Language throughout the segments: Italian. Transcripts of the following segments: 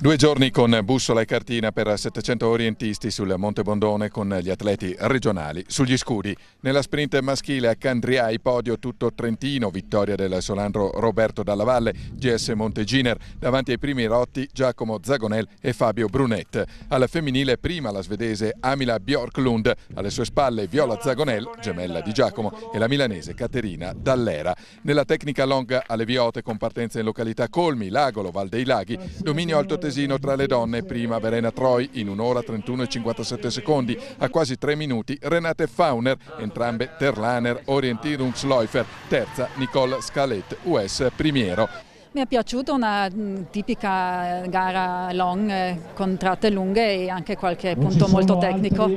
Due giorni con bussola e cartina per 700 orientisti sul Monte Bondone con gli atleti regionali sugli scudi. Nella sprint maschile a Candriai podio tutto Trentino, vittoria del Solandro Roberto Dalla Valle, GS Monteginer, davanti ai primi rotti Giacomo Zagonel e Fabio Brunet. Alla femminile prima la svedese Amila Bjorklund, alle sue spalle Viola Zagonel, gemella di Giacomo, e la milanese Caterina Dallera. Nella tecnica long alle Viote con partenza in località Colmi, Lagolo, Val dei Laghi, dominio alto Tesino tra le donne, prima Verena Troi in un'ora 31 e 57 secondi, a quasi tre minuti Renate Fauner, entrambe Terlaner Orientierungsläufer, terza Nicole Scalet US Primiero. Mi è piaciuta una mm, tipica gara long eh, con tratte lunghe e anche qualche punto molto tecnico.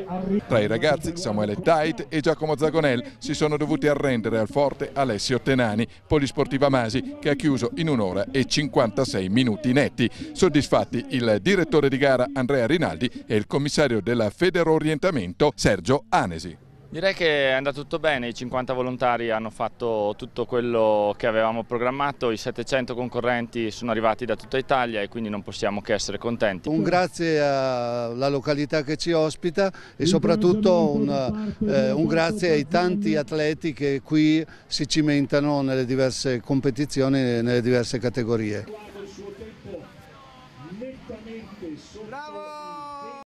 Tra i ragazzi Samuele Tait e Giacomo Zagonel si sono dovuti arrendere al forte Alessio Tenani, polisportiva Masi, che ha chiuso in un'ora e 56 minuti netti. Soddisfatti il direttore di gara Andrea Rinaldi e il commissario della Federorientamento Sergio Anesi. Direi che è andato tutto bene, i 50 volontari hanno fatto tutto quello che avevamo programmato, i 700 concorrenti sono arrivati da tutta Italia e quindi non possiamo che essere contenti. Un grazie alla località che ci ospita e soprattutto un, eh, un grazie ai tanti atleti che qui si cimentano nelle diverse competizioni e nelle diverse categorie. Bravo!